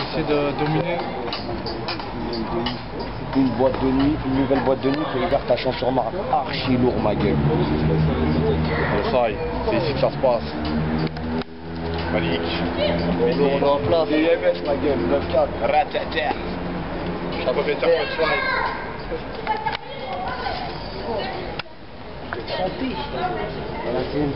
Essayer de dominer. Une boîte de nuit, une nouvelle boîte de nuit qui est ouverte à Champs-sur-Marne. Archi lourd, ma gueule. Versailles, c'est ici que ça se passe. Malik. On est en place. DMS, ma gueule, 9-4. Ratata. Chapeau Peter Punchline. Voilà, c'est une.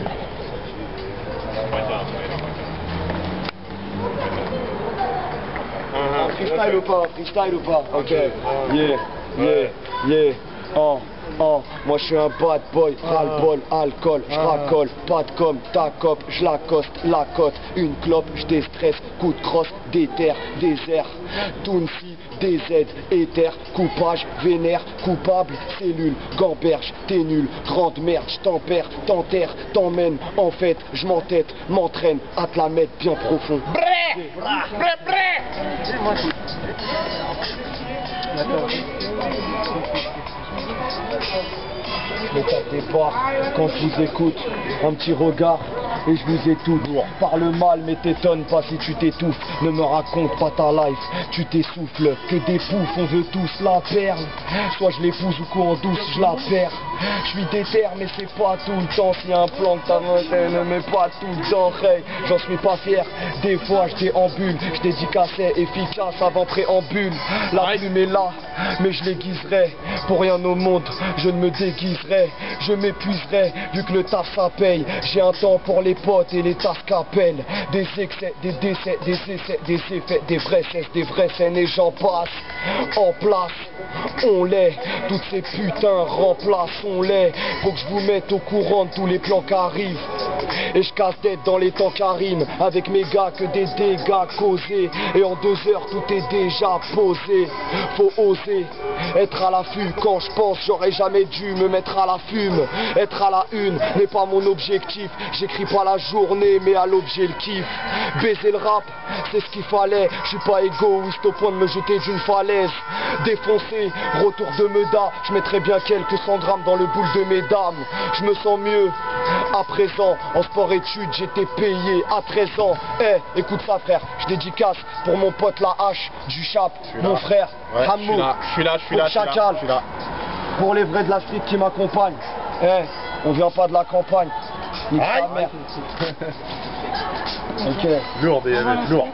Freestyle ou pas Freestyle ou pas. Ok. Yeah, yeah, yeah. Oh, oh. Moi je suis un bad boy, ras-le-bol, alcool, je racole, pas de com, ta cop, je l'accoste, la cote, une clope, je déstresse, coup de crosse, déter, désert, Tounsi, DZ, éther, coupage, vénère, coupable, cellule, gamberge, t'es nul, grande merde, je t'empère, t'enterre, t'emmène, en fait, je m'entête, m'entraîne, à te la mettre bien profond. Le tas des barres, quand je vous écoute, un petit regard et je vous étouffe. Parle mal mais t'étonne pas si tu t'étouffes. Ne me raconte pas ta life, tu t'essouffles. Que des poufs, on veut tous la perle. Soit je l'épouse ou quoi en douce, je la perds. Je suis déter mais c'est pas tout le temps. S'il y a un plan que ta main ne met pas tout le temps. Hey, j'en suis pas fier. Des fois je déambule, je dédicaçais efficace avant préambule. La plume est là, mais je l'aiguiserai. Pour rien au monde, je ne me déguiserai. Je m'épuiserai, vu que le taf ça paye. J'ai un temps pour les potes et les tasses qu'appellent. Des excès, des décès, des essais, des effets, des vrais cesses, des vrais scènes et j'en passe. En place, on l'est. Toutes ces putains remplaçons-les. Faut que je vous mette au courant de tous les plans qui arrivent. Et je casse tête dans les temps riment Avec mes gars que des dégâts causés. Et en deux heures tout est déjà posé. Faut oser être à l'affût. Quand je pense j'aurais jamais dû me mettre à la fume. Être à la une n'est pas mon objectif. J'écris pas la journée mais à l'objet le kiff Baiser le rap c'est ce qu'il fallait. Je suis pas égoïste au point de me jeter d'une falaise. Défoncé, retour de Meda. Je mettrai bien quelques cent grammes dans le boule de mesdames Je me sens mieux à présent en sport études j'étais payé à 13 ans Eh écoute ça frère. Je dédicace pour mon pote la hache du chap mon frère Ouais, je suis Hamoud. là, je suis là, je suis là, pour je suis là, Chacal. je suis là. pour les vrais de la street qui m'accompagnent. Eh on vient pas de la campagne. Nique ta Aïe. mère. Ok. Lourd, lourd.